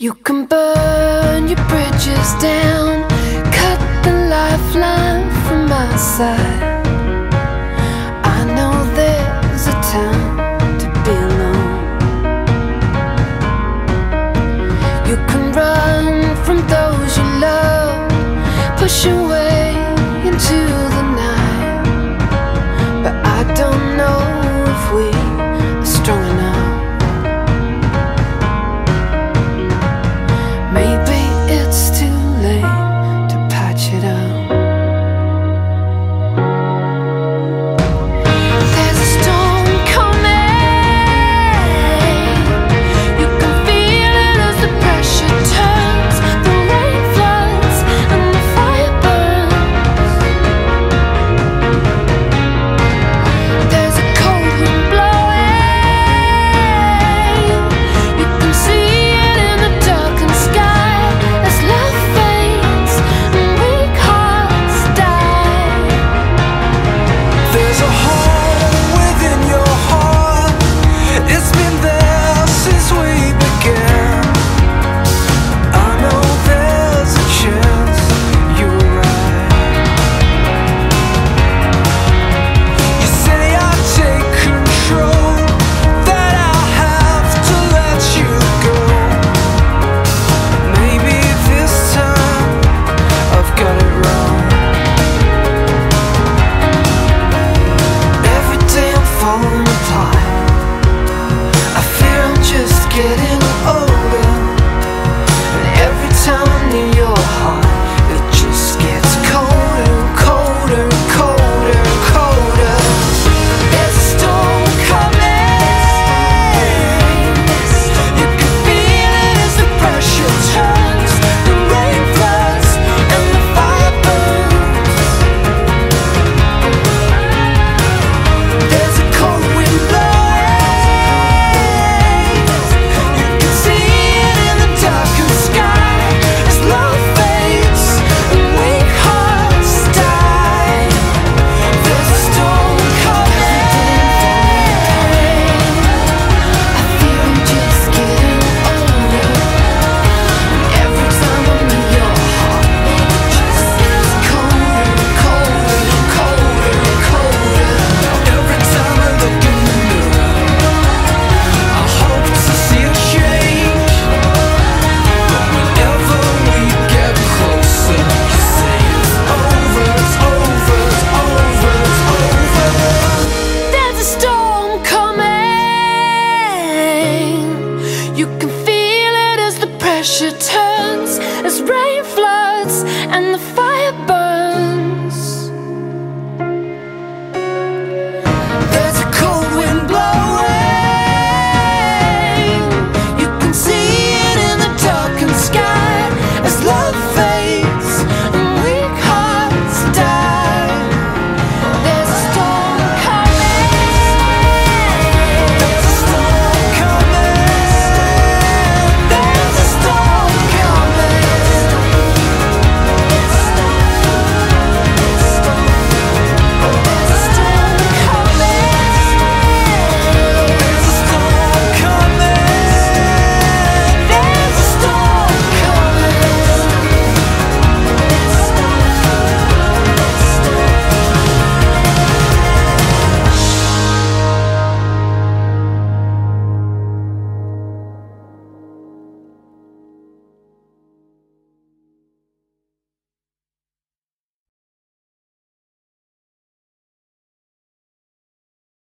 You can burn your bridges down, cut the lifeline from my side. I fear I'm just getting older. And every time I near your heart You can feel it as the pressure turns.